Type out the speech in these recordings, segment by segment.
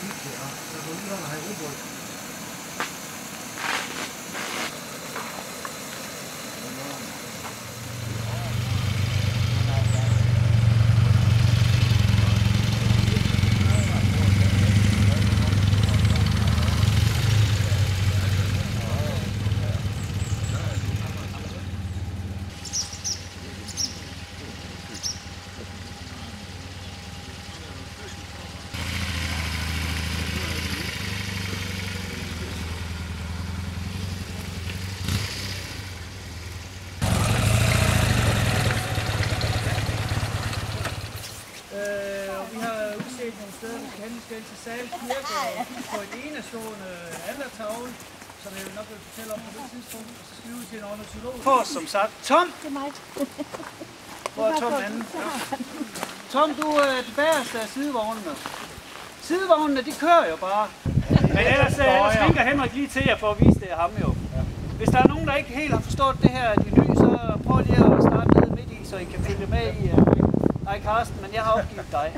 地铁啊那时候遇到了还有欧泊的 til Sal Kirke på et enestående altertavle, som jeg nok vil fortælle om på det tidspunkt. Og så skal vi ud til en ornitolog. På, som sagt, Tom! Det er mig. Hvor er Tom anden? Tom, du er det bagerste af sidevognene. Sidevognene, de kører jo bare. Men ellers, øh, ellers vinker Henrik lige til jer for at vise det af ham jo. Hvis der er nogen, der ikke helt har forstået det her, de nye, så prøv lige at starte ned midt i, så I kan følge med i. øh, Nej, Karsten, men jeg har opgivet dig.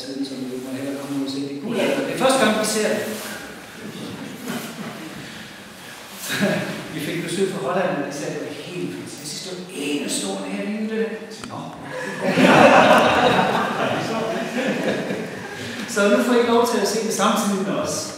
Siden, så vi må hellere komme ud og se det. Gud, det er første gang, vi ser det. vi fik besøg fra Holland, og de sagde, at det var helt synes, det var enestående herinde. Nå. så nu får I lov til at se det samtidig med os.